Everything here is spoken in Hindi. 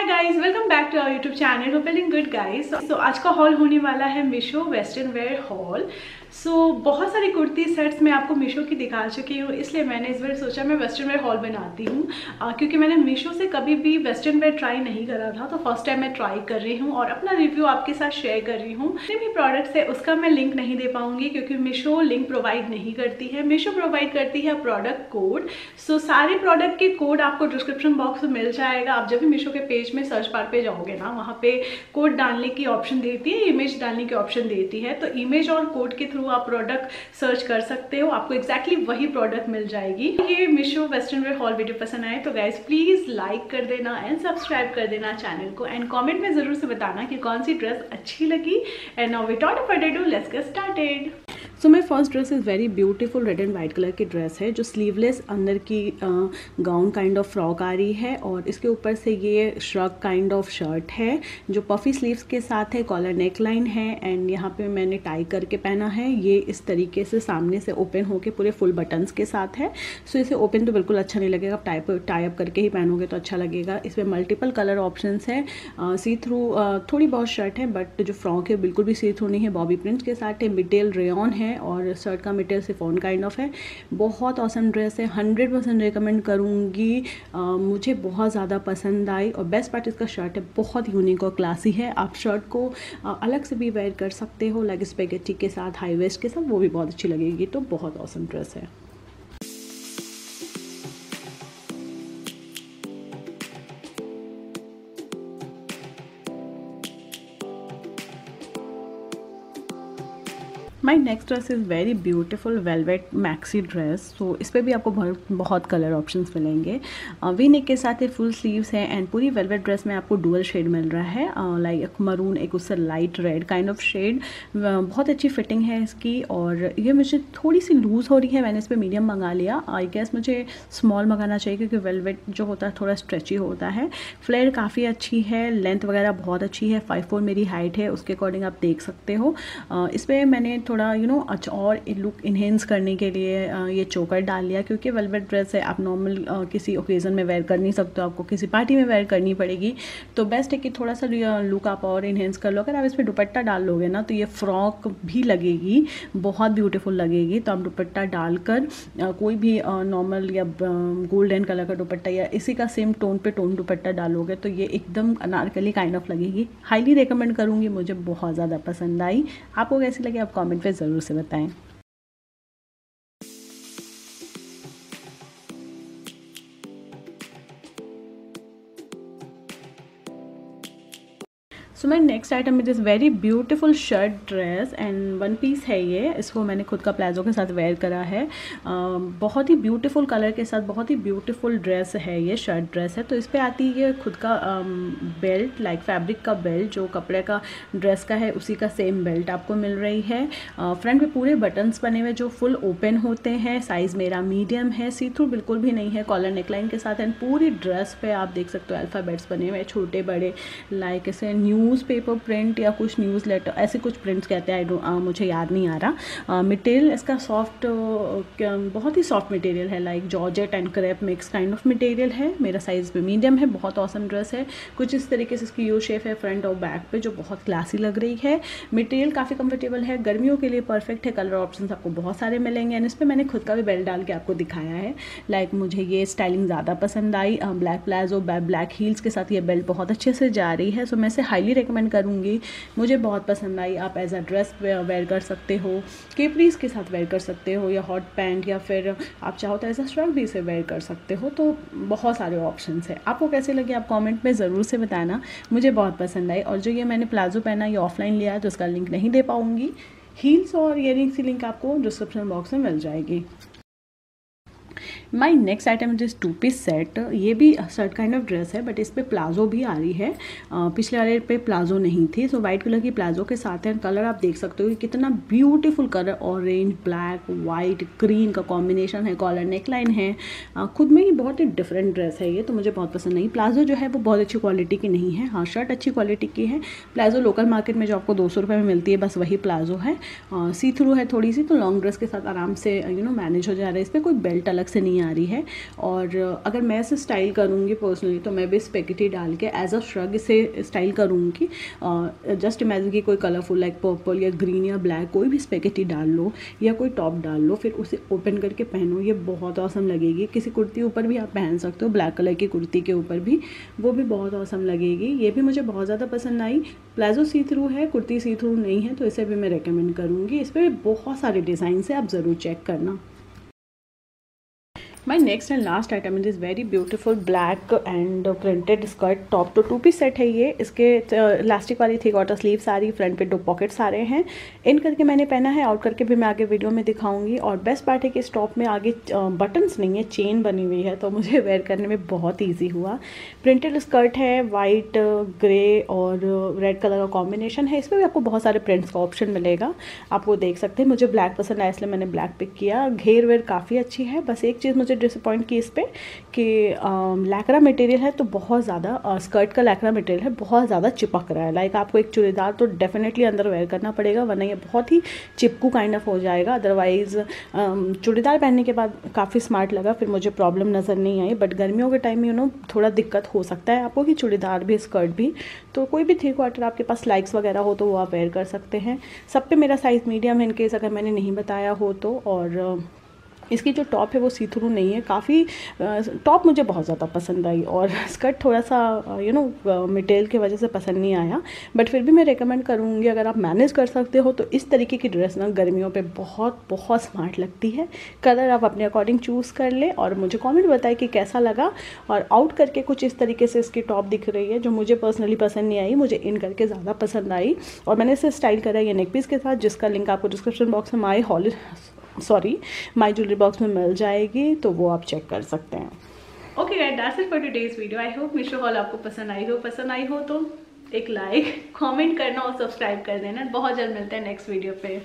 Hi guys welcome back to our YouTube channel होपेलिंग good guys so आज का हॉल होने वाला है Meesho western wear haul so so, बहुत सारी कुर्ती सेट्स मैं आपको मीशो की दिखा चुकी हूँ इसलिए मैंने इस बार सोचा मैं वेस्टर्न वेयर हॉल बनाती हूँ। क्योंकि मैंने मीशो से कभी भी वेस्टर्न वेयर ट्राई नहीं करा था तो फ़र्स्ट टाइम मैं ट्राई कर रही हूँ और अपना रिव्यू आपके साथ शेयर कर रही हूँ। जितने भी प्रोडक्ट्स है उसका मैं लिंक नहीं दे पाऊँगी क्योंकि मीशो लिंक प्रोवाइड नहीं करती है। मीशो प्रोवाइड करती है प्रोडक्ट कोड सो सारे प्रोडक्ट के कोड आपको डिस्क्रिप्शन बॉक्स में मिल जाएगा। आप जब भी मीशो के पेज में सर्च बार पे जाओगे ना वहाँ पे कोड डालने की ऑप्शन देती है इमेज डालने की ऑप्शन देती है। तो इमेज और कोड के थ्रू आप प्रोडक्ट सर्च कर सकते हो। आपको एक्जैक्टली exactly वही प्रोडक्ट मिल जाएगी। ये Meesho western wear haul video पसंद आए तो गाइज़ प्लीज़ लाइक कर देना एंड सब्सक्राइब कर देना चैनल को। एंड कॉमेंट में ज़रूर से बताना कि कौन सी ड्रेस अच्छी लगी। And now without further do let's get started so my first dress is very beautiful red and white colour की ड्रेस है, जो स्लीवलेस अंदर की गाउन काइंड ऑफ़ फ्रॉक आ रही है और इसके ऊपर से ये श्रग काइंड ऑफ़ शर्ट है, जो पफी स्लीव्स के साथ है कॉलर नेक लाइन है एंड यहाँ पे मैंने टाई करके पहना है। ये इस तरीके से सामने से ओपन होके पूरे फुल बटन्स के साथ है। सो इसे ओपन तो बिल्कुल अच्छा नहीं लगेगा टाइप टाई अप करके ही पहनोगे तो अच्छा लगेगा। इसमें मल्टीपल कलर ऑप्शन है। सी थ्रू थोड़ी बहुत शर्ट है बट जो फ्रॉक है, बिल्कुल भी सी थ्रू नहीं है। बॉबी प्रिंट के साथ है मिटेल रेन है और शर्ट का मटेरियल सिफोन काइंड ऑफ़ है। बहुत औसम ड्रेस है। हंड्रेड परसेंट रिकमेंड करूँगी। मुझे बहुत ज़्यादा पसंद आई और बेस्ट पार्ट इसका शर्ट है। बहुत यूनिक और क्लासी है। आप शर्ट को अलग से भी वेयर कर सकते हो लाइक स्पेगेटी के साथ हाई वेस्ट के साथ, वो भी बहुत अच्छी लगेगी। तो बहुत औसम ड्रेस है। My next dress is very beautiful velvet maxi dress so इस पर भी आपको बहुत बहुत कलर ऑप्शन मिलेंगे। वी नेक के साथ फुल स्लीव्स हैं एंड पूरी वेलवेट ड्रेस में आपको डुअल शेड मिल रहा है। लाइक एक मरून एक उससे light red kind of shade बहुत अच्छी फिटिंग है इसकी और ये मुझे थोड़ी सी लूज़ हो रही है। मैंने इस पर मीडियम मंगा लिया। आई गेस मुझे स्मॉल मंगाना चाहिए क्योंकि वेलवेट जो होता है थोड़ा स्ट्रेची होता है। फ्लेयर काफ़ी अच्छी है। लेंथ वगैरह बहुत अच्छी है। फाइव फोर मेरी हाइट है। उसके अकॉर्डिंग आप देख सकते हो। इस पर मैंने थोड़ा यू नो अच्छा और लुक इन्हेंस करने के लिए ये चोकर डाल लिया, क्योंकि वेलवेट ड्रेस है आप नॉर्मल किसी ओकेज़न में वेयर कर नहीं सकते हो आपको, किसी पार्टी में वेयर करनी पड़ेगी। तो बेस्ट है कि थोड़ा सा लुक आप और इन्हेंस कर लो। अगर आप इस पर दुपट्टा डाल लोगे ना तो ये फ्रॉक भी लगेगी, बहुत ब्यूटीफुल लगेगी। तो आप दुपट्टा डालकर कोई भी नॉर्मल या गोल्डन कलर का दुपट्टा या इसी का सेम टोन पे टोन दुपट्टा डालोगे तो ये एकदम अनारकली काइंड ऑफ़ लगेगी। हाईली रिकमेंड करूँगी, मुझे बहुत ज़्यादा पसंद आई। आपको कैसी लगी, आप कमेंट पे ज़रूर से बताएँ। So my next item it is very beautiful shirt dress and one piece है ये। इसको मैंने खुद का प्लाजो के साथ वेयर करा है। बहुत ही ब्यूटीफुल कलर के साथ बहुत ही ब्यूटीफुल ड्रेस है ये शर्ट ड्रेस है। तो इस पर आती है खुद का बेल्ट लाइक फैब्रिक का बेल्ट जो कपड़े का ड्रेस का है, उसी का सेम बेल्ट आपको मिल रही है। फ्रंट में पूरे बटन्स बने हुए जो फुल ओपन होते हैं। साइज़ मेरा मीडियम है सी थ्रू बिल्कुल भी नहीं है। कॉलर नेकलाइन के साथ एंड पूरी ड्रेस पे आप देख सकते हो अल्फ़ाबेट्स बने हुए छोटे, बड़े लाइक ऐसे न्यू न्यूज़पेपर प्रिंट या कुछ न्यूज़ लेटर ऐसे कुछ प्रिंट्स कहते हैं आई मुझे याद नहीं आ रहा। मटेरियल इसका सॉफ्ट बहुत ही सॉफ्ट मटेरियल है like georgette and crepe mix kind of material है। मेरा साइज़ पे मीडियम है, बहुत औसम ड्रेस है। कुछ इस तरीके से इसकी यू शेप है फ्रंट और बैक पे, जो बहुत क्लासी लग रही है। मटेरियल काफ़ी कंफर्टेबल है, गर्मियों के लिए परफेक्ट है कलर ऑप्शन आपको बहुत सारे मिलेंगे। एंड इस पर मैंने खुद का भी बेल्ट डाल के आपको दिखाया है। लाइक मुझे ये स्टाइलिंग ज़्यादा पसंद आई ब्लैक प्लाजो ब्लैक हील्स के साथ ये बेल्ट बहुत अच्छे से जा रही है। सो मैं इसे हाईली रिकमेंड करूँगी। मुझे बहुत पसंद आई। आप एज अ ड्रेस वेयर कर सकते हो। केपरीज के साथ वेयर कर सकते हो या हॉट पैंट या फिर आप चाहो तो एज अ स्ट्रक भी इसे वेयर कर सकते हो। तो बहुत सारे ऑप्शन है। आपको कैसे लगे? आप कॉमेंट में ज़रूर से बताना। मुझे बहुत पसंद आई। और जो ये मैंने प्लाजो पहना, ये ऑफलाइन लिया है तो उसका लिंक नहीं दे पाऊँगी। हील्स और इयर की लिंक आपको डिस्क्रिप्शन बॉक्स में मिल जाएगी। My next item is two piece set ये भी शर्ट काइंड ऑफ़ ड्रेस है बट इस पर प्लाजो भी आ रही है। पिछले वाले पे प्लाजो नहीं थी सो वाइट कलर की प्लाजो के साथ है। कलर आप देख सकते हो कि कितना beautiful colour orange black white green का कॉम्बिनेशन है कॉलर नेकलाइन है। खुद में ही बहुत ही डिफरेंट ड्रेस है ये तो मुझे बहुत पसंद नहीं। प्लाजो जो है, वो बहुत अच्छी क्वालिटी की नहीं है। हाँ शर्ट अच्छी क्वालिटी की है। प्लाजो लोकल मार्केट में जो आपको दो सौ में मिलती है, बस वही प्लाजो है। सी थ्रू है थोड़ी सी तो लॉन्ग ड्रेस के साथ आराम से यू नो मैनेज हो जा रहा है। इस पर कोई बेल्ट अलग से नहीं नहीं आ रही है। और अगर मैं इसे स्टाइल करूँगी पर्सनली तो मैं भी स्पेगेटी डाल के एज अ श्रग इसे स्टाइल करूँगी। जस्ट इमेजिन की कोई कलरफुल लाइक पर्पल या ग्रीन या ब्लैक कोई भी स्पेगेटी डाल लो या कोई टॉप डाल लो, फिर उसे ओपन करके पहनो। ये बहुत औसम लगेगी। किसी कुर्ती ऊपर भी आप पहन सकते हो ब्लैक कलर की कुर्ती के ऊपर भी। वो भी बहुत औसम लगेगी। ये भी मुझे बहुत ज़्यादा पसंद आई। प्लाजो सी थ्रू है, कुर्ती सी थ्रू नहीं है तो इसे भी मैं रिकमेंड करूँगी। इस पर बहुत सारे डिज़ाइन है, आप ज़रूर चेक करना। My next and last item in this very beautiful black and printed skirt top to two piece set है ये। इसके इलास्टिक वाली थी क्वार्टर स्लीव सारी फ्रंट पे दो पॉकेट्स आ रहे हैं। इन करके मैंने पहना है आउट करके भी मैं आगे वीडियो में दिखाऊँगी। और बेस्ट पार्ट है कि इस टॉप में आगे बटन्स नहीं है चेन बनी हुई है तो मुझे वेयर करने में बहुत ईजी हुआ। प्रिंटेड स्कर्ट है वाइट ग्रे और रेड कलर का कॉम्बिनेशन है। इसमें भी आपको बहुत सारे प्रिंट्स का ऑप्शन मिलेगा। आप वो देख सकते हैं, मुझे ब्लैक पसंद आया, इसलिए मैंने ब्लैक पिक किया। घेर वेयर काफ़ी अच्छी है, बस एक चीज़ मुझे डिसअपॉइंट की इस पर कि लैकरा मटेरियल है तो बहुत ज़्यादा स्कर्ट का लैकरा मटेरियल है, बहुत ज़्यादा चिपक रहा है। लाइक आपको एक चूड़ीदार तो डेफिनेटली अंदर वेयर करना पड़ेगा, वरना ये बहुत ही चिपकू काइंड ऑफ़ हो जाएगा। अदरवाइज़ चूड़ीदार पहनने के बाद काफ़ी स्मार्ट लगा, फिर मुझे प्रॉब्लम नज़र नहीं आई। बट गर्मियों के टाइम में यू नो थोड़ा दिक्कत हो सकता है आपको कि चूड़ीदार भी स्कर्ट भी। तो कोई भी थ्री क्वार्टर आपके पास लाइक्स वगैरह हो तो वो आप वेयर कर सकते हैं। सब पे मेरा साइज़ मीडियम है इनकेस अगर मैंने नहीं बताया हो तो और इसकी जो टॉप है वो सी थ्रू नहीं है। काफ़ी टॉप मुझे बहुत ज़्यादा पसंद आई और स्कर्ट थोड़ा सा यू नो मटेरियल की वजह से पसंद नहीं आया। बट फिर भी मैं रिकमेंड करूँगी, अगर आप मैनेज कर सकते हो तो इस तरीके की ड्रेस ना गर्मियों पर बहुत बहुत स्मार्ट लगती है। कलर आप अपने अकॉर्डिंग चूज़ कर लें और मुझे कॉमेंट बताए कि कैसा लगा और आउट करके कुछ इस तरीके से इसकी टॉप दिख रही है जो मुझे पर्सनली पसंद नहीं आई, मुझे इन करके ज़्यादा पसंद आई। और मैंने इसे स्टाइल करा ये नेक पीस के साथ, जिसका लिंक आपको डिस्क्रिप्शन बॉक्स में my haul sorry my jewellery box में मिल जाएगी तो वो आप चेक कर सकते हैं। Okay guys that's it for today's video I hope Meesho haul आपको पसंद आई हो। पसंद आई हो तो एक लाइक कमेंट करना और सब्सक्राइब कर देना। बहुत जल्द मिलते हैं नेक्स्ट वीडियो पे।